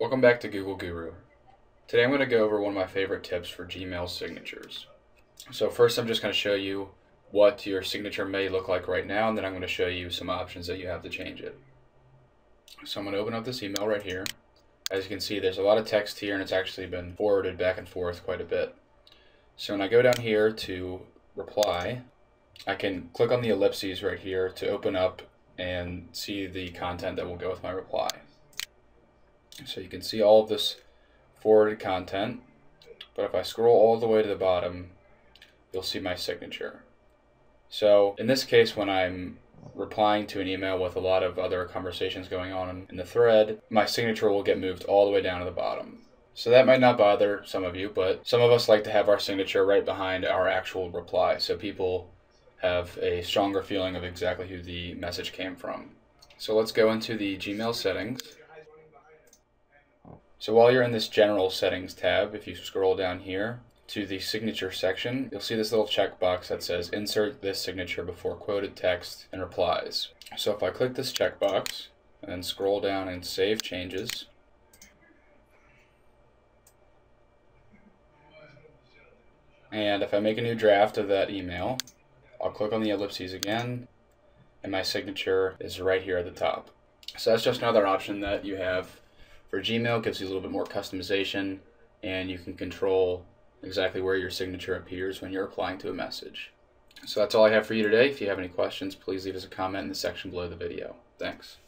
Welcome back to Google Gooru. Today I'm going to go over one of my favorite tips for Gmail signatures. So first I'm just going to show you what your signature may look like right now and then I'm going to show you some options that you have to change it. So I'm going to open up this email right here. As you can see there's a lot of text here and it's actually been forwarded back and forth quite a bit. So when I go down here to reply, I can click on the ellipses right here to open up and see the content that will go with my reply. So you can see all of this forwarded content, but if I scroll all the way to the bottom, you'll see my signature. So in this case, when I'm replying to an email with a lot of other conversations going on in the thread, my signature will get moved all the way down to the bottom. So that might not bother some of you, but some of us like to have our signature right behind our actual reply so people have a stronger feeling of exactly who the message came from. So let's go into the Gmail settings. So while you're in this general settings tab, if you scroll down here to the signature section, you'll see this little checkbox that says insert this signature before quoted text and replies. So if I click this checkbox and then scroll down and save changes, and if I make a new draft of that email, I'll click on the ellipses again, and my signature is right here at the top. So that's just another option that you have for Gmail gives you a little bit more customization and you can control exactly where your signature appears when you're applying to a message. So that's all I have for you today. If you have any questions, please leave us a comment in the section below the video. Thanks.